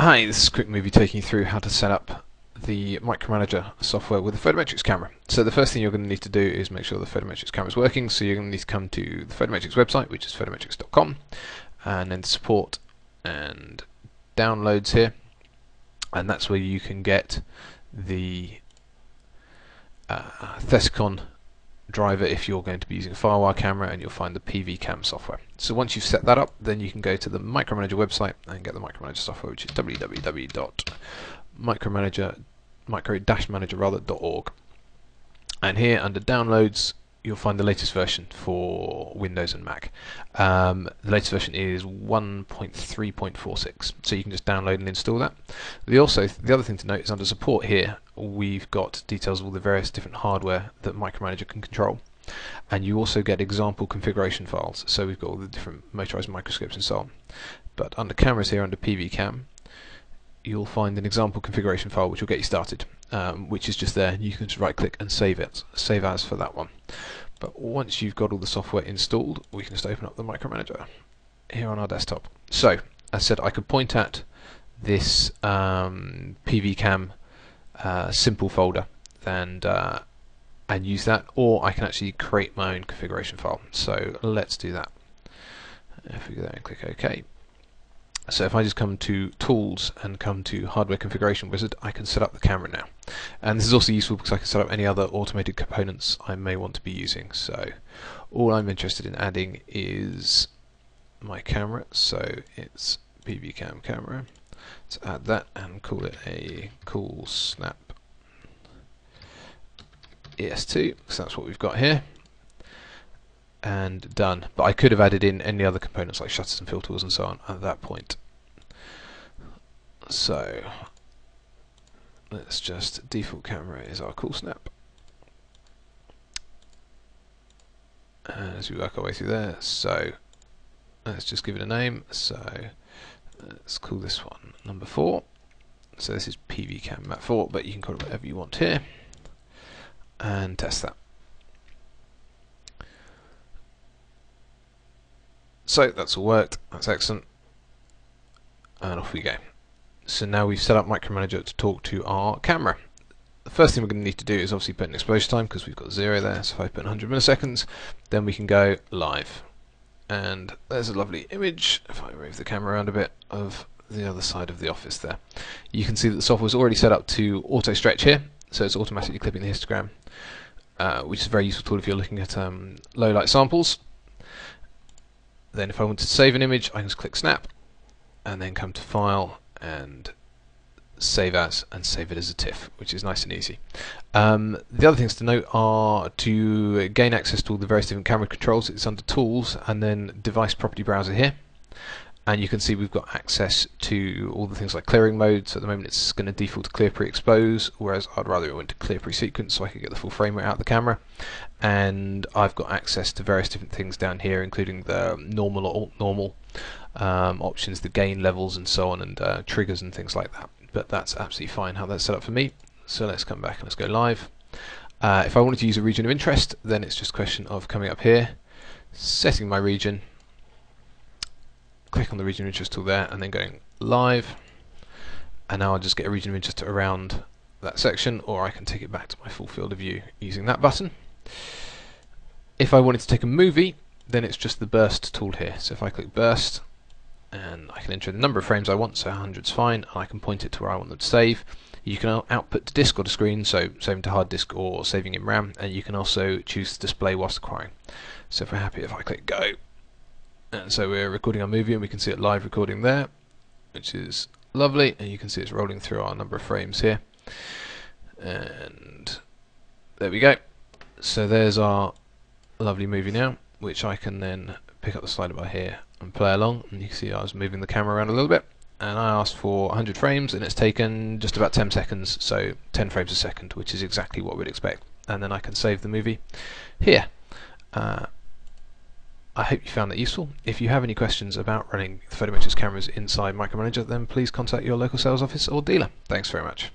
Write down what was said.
Hi, this is Quick Movie taking you through how to set up the Micromanager software with the Photometrics camera. So the first thing you're going to need to do is make sure the Photometrics camera is working. So you're going to need to come to the Photometrics website, which is photometrics.com, and then support and downloads here, and that's where you can get the uh, driver if you're going to be using a FireWire camera and you'll find the PVCam software. So once you've set that up then you can go to the Micromanager website and get the Micromanager software which is www.micromanager micro-manager and here under downloads you'll find the latest version for Windows and Mac. Um, the latest version is 1.3.46, so you can just download and install that. The also the other thing to note is under support here we've got details of all the various different hardware that Micromanager can control. And you also get example configuration files, so we've got all the different motorized microscopes and so on. But under cameras here, under PVCam, you'll find an example configuration file which will get you started, um, which is just there. You can just right click and save it, save as for that one. But once you've got all the software installed, we can just open up the Micromanager here on our desktop. So, as I said, I could point at this um, PVCam uh, simple folder and uh, and use that, or I can actually create my own configuration file. So let's do that. If we go there and click OK. So if I just come to Tools and come to Hardware Configuration Wizard, I can set up the camera now. And this is also useful because I can set up any other automated components I may want to be using. So all I'm interested in adding is my camera, so it's PVCam camera. Let's add that and call it a CoolSNAP. ES2 because that's what we've got here. And done. But I could have added in any other components like shutters and filters and so on at that point. So let's just default camera is our CoolSNAP. As we work our way through there. So let's just give it a name. So let's call this one number 4 so this is PVCam Mat 4 but you can call it whatever you want here and test that. So that's all worked. That's excellent. And off we go. So now we've set up Micromanager to talk to our camera. The first thing we're going to need to do is obviously put an exposure time because we've got zero there. So if I put 100 milliseconds then we can go live and there's a lovely image if I move the camera around a bit of the other side of the office there. You can see that the software is already set up to auto stretch here so it's automatically clipping the histogram uh, which is a very useful tool if you're looking at um, low light samples. Then if I want to save an image I can just click snap and then come to file and save as and save it as a TIFF, which is nice and easy. Um, the other things to note are to gain access to all the various different camera controls, it's under Tools and then Device Property Browser here. And you can see we've got access to all the things like clearing mode, so at the moment it's going to default to clear pre-expose, whereas I'd rather it went to clear pre-sequence so I could get the full frame rate out of the camera. And I've got access to various different things down here, including the normal or alt normal um, options, the gain levels and so on, and uh, triggers and things like that but that's absolutely fine how that's set up for me. So let's come back and let's go live. Uh, if I wanted to use a region of interest, then it's just a question of coming up here, setting my region, click on the region of interest tool there, and then going live. And now I'll just get a region of interest around that section, or I can take it back to my full field of view using that button. If I wanted to take a movie, then it's just the burst tool here. So if I click burst, and I can enter the number of frames I want, so 100 is fine, and I can point it to where I want them to save. You can output to disk or to screen, so saving to hard disk or saving in RAM, and you can also choose to display whilst acquiring. So if we're happy, if I click go, and so we're recording our movie and we can see it live recording there, which is lovely, and you can see it's rolling through our number of frames here. And there we go. So there's our lovely movie now, which I can then pick up the slider bar here and play along and you can see I was moving the camera around a little bit and I asked for 100 frames and it's taken just about 10 seconds so 10 frames a second which is exactly what we'd expect and then I can save the movie here uh, I hope you found that useful. If you have any questions about running Photometrics cameras inside Micromanager then please contact your local sales office or dealer. Thanks very much.